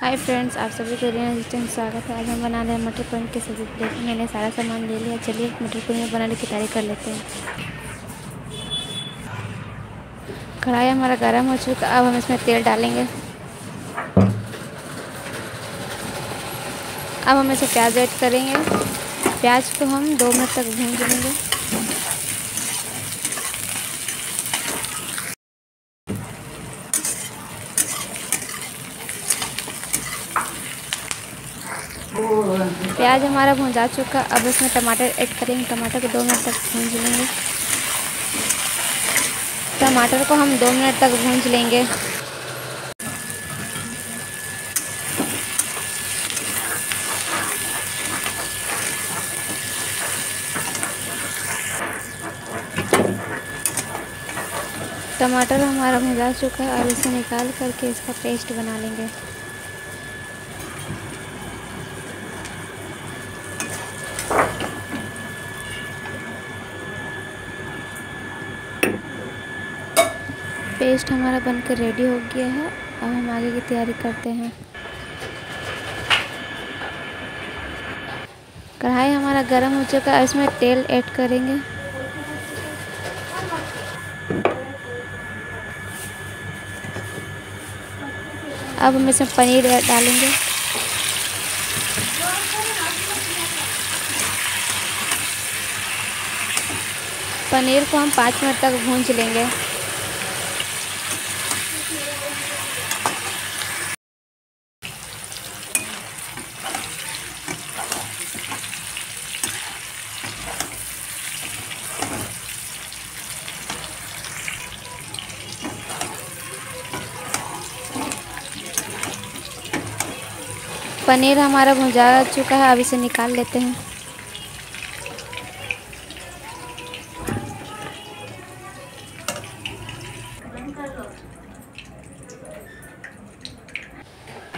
Hi friends आप सभी को रिया रिटर्न स्वागत है। आज हम बना रहे हैं मटर पनीर की सब्ज़ी देखिए मैंने सारा सामान ले लिया। चलिए मटर पनीर बनाने की तैयारी कर लेते हैं। कढ़ाई हमारा गर्म हो चुका अब हम इसमें तेल डालेंगे। अब हम इसे प्याज ऐड करेंगे। प्याज को हम दो मिनट तक भून लेंगे। प्याज हमारा भून जा चुका अब इसमें टमाटर ऐड करेंगे। टमाटर को दो मिनट तक भून लेंगे। टमाटर को हम दो मिनट तक भून लेंगे। टमाटर हमारा भुजा चुका है। और इसे निकाल करके इसका पेस्ट बना लेंगे। पेस्ट हमारा बनकर रेडी हो गया है। अब हम आगे की तैयारी करते हैं। कढ़ाई हमारा गर्म हो चुका है, इसमें तेल ऐड करेंगे। अब हम इसमें पनीर डालेंगे। पनीर को हम पाँच मिनट तक भूंज लेंगे। पनीर हमारा भुजा चुका है, अब इसे निकाल लेते हैं।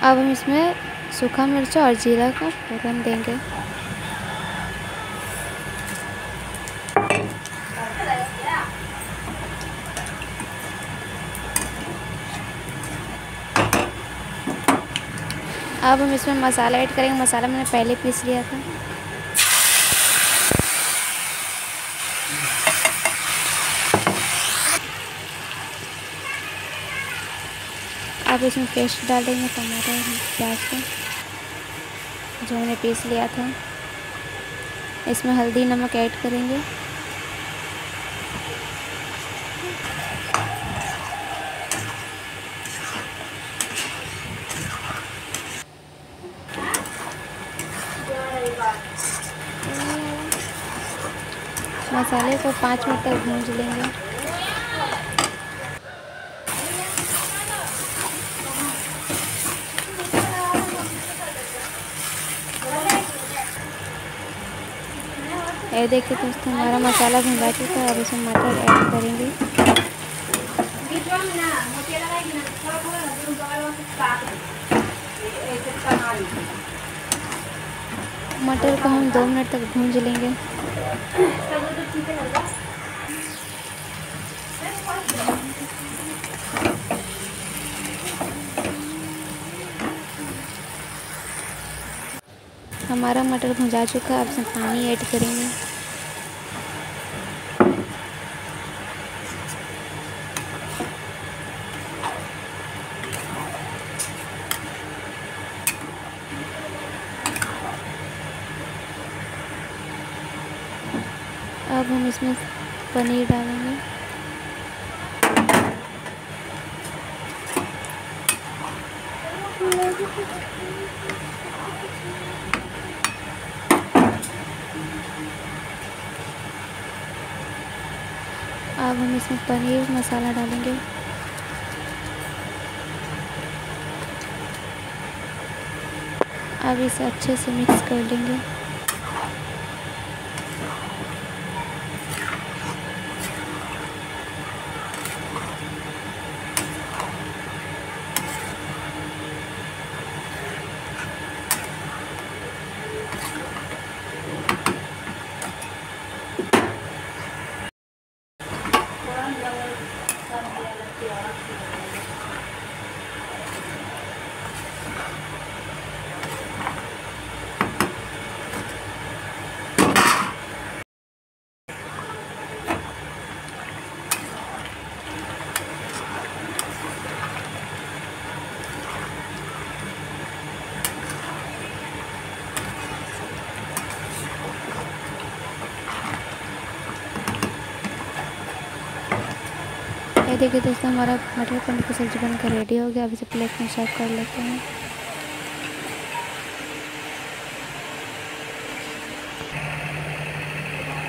अब हम इसमें सूखा मिर्च और जीरा का फोरन देंगे। अब हम इसमें मसाला ऐड करेंगे। मसाला मैंने पहले पीस लिया था। अब इसमें पेस्ट डाल देंगे टमाटर प्याज का, जो हमने पीस लिया था। इसमें हल्दी नमक ऐड करेंगे। मसाले को पाँच मिनट तक भूंज लेंगे। ये देखिए दोस्तों, हमारा मसाला भुंजा चुका है अब इसमें मटर ऐड करेंगे। मटर को हम दो मिनट तक भूंज लेंगे। हमारा मटर भुंजा चुका है, अब इसमें पानी ऐड करेंगे। अब हम इसमें पनीर डालेंगे। अब हम इसमें पनीर मसाला डालेंगे। अब इसे अच्छे से मिक्स कर लेंगे। ये देखिए दोस्तों हमारा मटर पनीर की सब्ज़ी बनकर रेडी हो गया। अब इसे प्लेट में सर्व कर लेते हैं।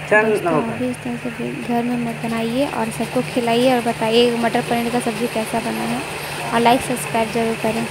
इस तरह से घर में मत बनाइए और सबको खिलाइए और बताइए मटर पनीर का सब्ज़ी कैसा बना है। और लाइक सब्सक्राइब ज़रूर करें।